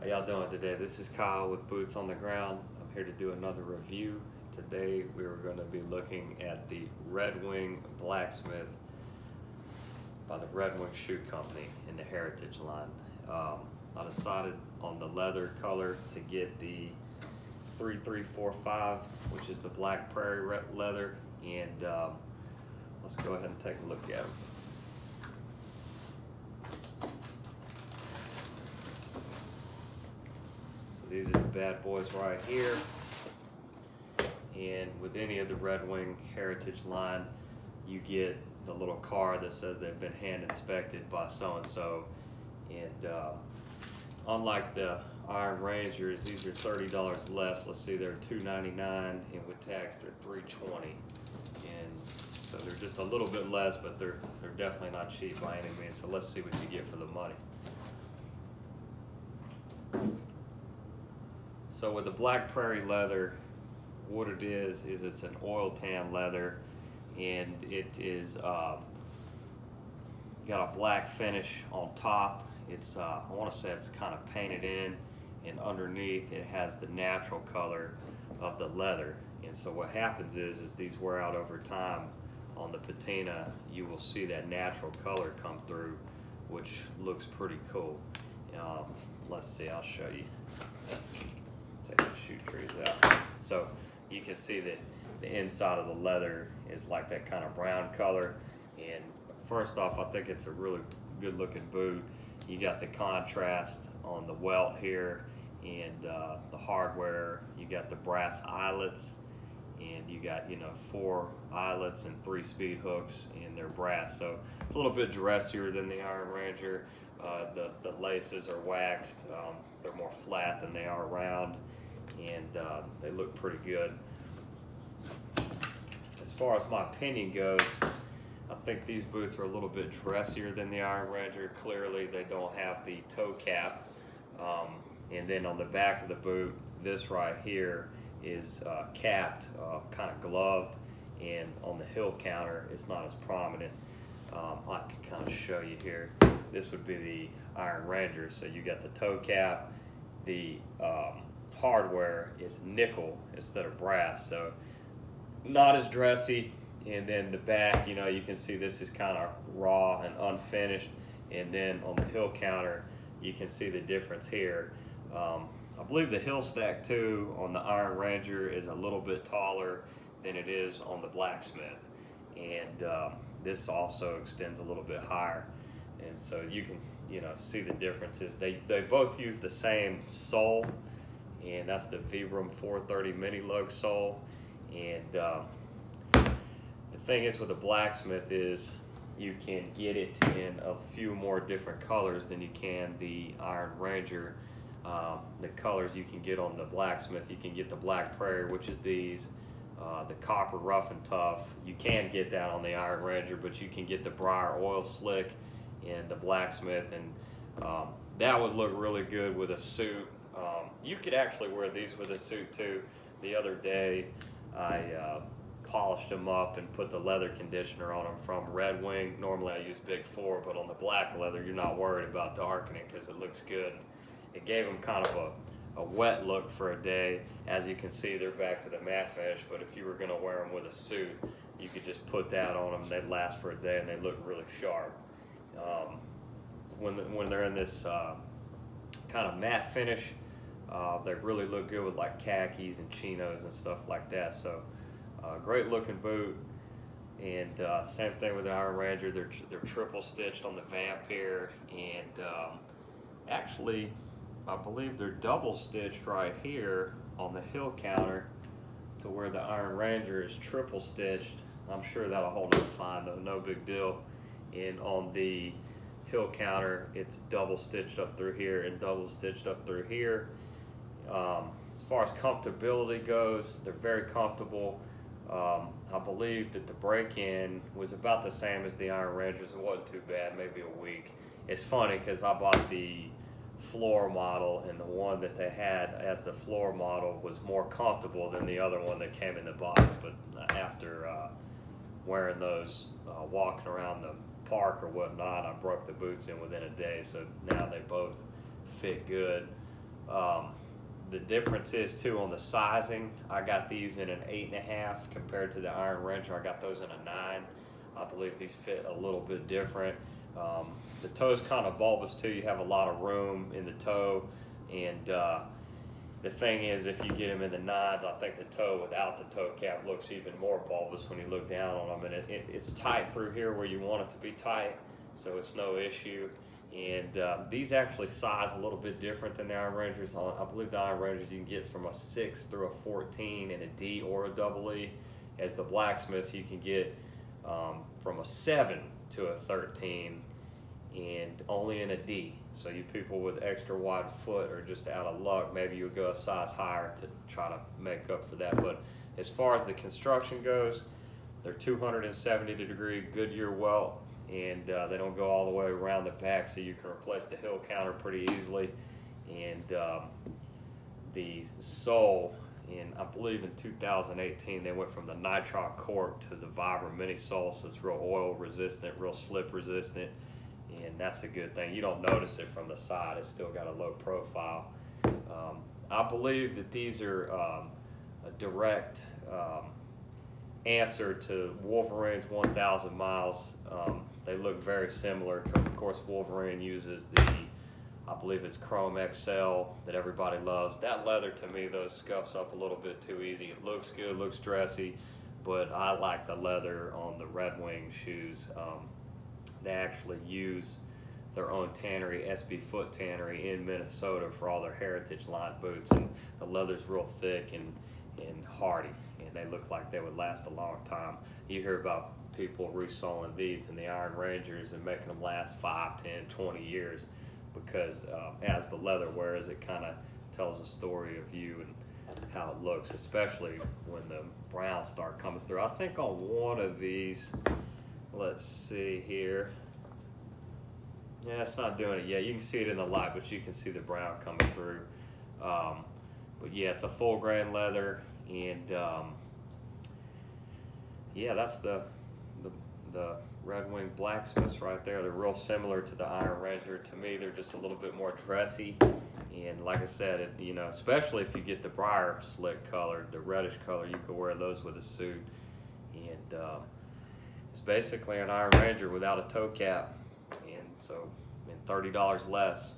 How y'all doing today? This is Kyle with Boots on the Ground. I'm here to do another review. Today we are going to be looking at the Red Wing Blacksmith by the Red Wing Shoe Company in the Heritage line. Um, I decided on the leather color to get the 3345, which is the black prairie leather, and um, let's go ahead and take a look at them. These are the bad boys right here. And with any of the Red Wing Heritage line, you get the little card that says they've been hand inspected by so-and-so. And uh, unlike the Iron Rangers, these are $30 less. Let's see, they're $2.99 and with tax they're $3.20. And so they're just a little bit less, but they're, they're definitely not cheap by any means. So let's see what you get for the money. So with the black prairie leather, what it is, is it's an oil tan leather and it is uh, got a black finish on top. It's, uh, I wanna say it's kind of painted in and underneath it has the natural color of the leather. And so what happens is, is these wear out over time on the patina, you will see that natural color come through, which looks pretty cool. Um, let's see, I'll show you take the shoe trees out. So you can see that the inside of the leather is like that kind of brown color. And first off, I think it's a really good looking boot. You got the contrast on the welt here and uh, the hardware. You got the brass eyelets and you got, you know, four eyelets and three speed hooks and they're brass. So it's a little bit dressier than the Iron Ranger. Uh, the, the laces are waxed. Um, they're more flat than they are round and uh, they look pretty good. As far as my opinion goes, I think these boots are a little bit dressier than the Iron Ranger. Clearly, they don't have the toe cap. Um, and then on the back of the boot, this right here is uh, capped, uh, kind of gloved, and on the heel counter, it's not as prominent. Um, I can kind of show you here. This would be the Iron Ranger. So you got the toe cap, the um, hardware is nickel instead of brass. So not as dressy. And then the back, you know, you can see this is kind of raw and unfinished. And then on the heel counter, you can see the difference here. Um, I believe the heel stack too on the Iron Ranger is a little bit taller than it is on the Blacksmith. And um, this also extends a little bit higher. And so you can, you know, see the differences. They, they both use the same sole and that's the Vibram 430 mini lug sole. And uh, the thing is with the blacksmith is you can get it in a few more different colors than you can the Iron Ranger. Um, the colors you can get on the blacksmith, you can get the black prairie, which is these, uh, the copper rough and tough. You can get that on the Iron Ranger, but you can get the briar oil slick in the blacksmith, and um, that would look really good with a suit um, you could actually wear these with a suit too. The other day, I uh, polished them up and put the leather conditioner on them from Red Wing. Normally I use Big Four, but on the black leather, you're not worried about darkening because it looks good. It gave them kind of a, a wet look for a day. As you can see, they're back to the matte finish, but if you were gonna wear them with a suit, you could just put that on them. They'd last for a day and they look really sharp. Um, when, the, when they're in this uh, kind of matte finish, uh, they really look good with like khakis and chinos and stuff like that. So uh, great looking boot. And uh, same thing with the Iron Ranger. They're, they're triple stitched on the vamp here. And um, actually, I believe they're double stitched right here on the heel counter to where the Iron Ranger is triple stitched. I'm sure that'll hold up fine though, no big deal. And on the heel counter, it's double stitched up through here and double stitched up through here. Um, as far as comfortability goes, they're very comfortable. Um, I believe that the break-in was about the same as the Iron Rangers. It wasn't too bad, maybe a week. It's funny because I bought the floor model and the one that they had as the floor model was more comfortable than the other one that came in the box. But after uh, wearing those, uh, walking around the park or whatnot, I broke the boots in within a day. So now they both fit good. Um, the difference is too on the sizing. I got these in an eight and a half compared to the Iron Ranger. I got those in a nine. I believe these fit a little bit different. Um, the toe's kind of bulbous too. You have a lot of room in the toe, and uh, the thing is, if you get them in the nines, I think the toe without the toe cap looks even more bulbous when you look down on them, and it, it, it's tight through here where you want it to be tight, so it's no issue. And uh, these actually size a little bit different than the Iron Rangers. I believe the Iron Rangers you can get from a 6 through a 14 in a D or a double E. As the Blacksmiths, you can get um, from a 7 to a 13 and only in a D. So you people with extra wide foot or just out of luck, maybe you'll go a size higher to try to make up for that. But as far as the construction goes, they're 270 degree Goodyear welt and uh, they don't go all the way around the back, so you can replace the heel counter pretty easily. And um, the sole, in I believe in 2018, they went from the nitrile cork to the Vibram mini sole, so it's real oil resistant, real slip resistant, and that's a good thing. You don't notice it from the side; it's still got a low profile. Um, I believe that these are um, a direct um, answer to Wolverine's 1,000 miles. Um, they look very similar. Of course, Wolverine uses the, I believe it's Chrome XL that everybody loves. That leather to me, though, scuffs up a little bit too easy. It looks good, looks dressy, but I like the leather on the Red Wing shoes. They actually use their own tannery, SB Foot Tannery in Minnesota for all their heritage line boots, and the leather's real thick and and hardy, and they look like they would last a long time. You hear about people reselling these in the Iron Rangers and making them last 5, 10, 20 years because uh, as the leather wears, it kind of tells a story of you and how it looks, especially when the browns start coming through. I think on one of these, let's see here. Yeah, it's not doing it yet. You can see it in the light, but you can see the brown coming through. Um, but yeah, it's a full grain leather, and um, yeah, that's the the the Red Wing Blacksmiths right there. They're real similar to the Iron Ranger. To me, they're just a little bit more dressy, and like I said, it, you know, especially if you get the briar slick color, the reddish color, you could wear those with a suit, and uh, it's basically an Iron Ranger without a toe cap, and so and thirty dollars less.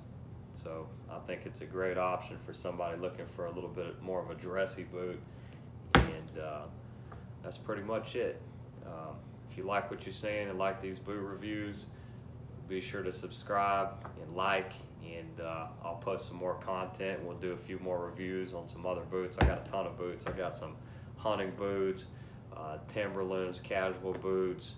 So I think it's a great option for somebody looking for a little bit more of a dressy boot. And uh, that's pretty much it. Um, if you like what you're seeing and like these boot reviews, be sure to subscribe and like and uh, I'll post some more content. We'll do a few more reviews on some other boots. I got a ton of boots. I got some hunting boots, uh, Timberlands, casual boots,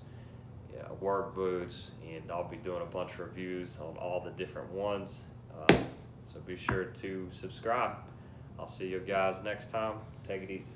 yeah, work boots, and I'll be doing a bunch of reviews on all the different ones. Uh, so be sure to subscribe. I'll see you guys next time. Take it easy.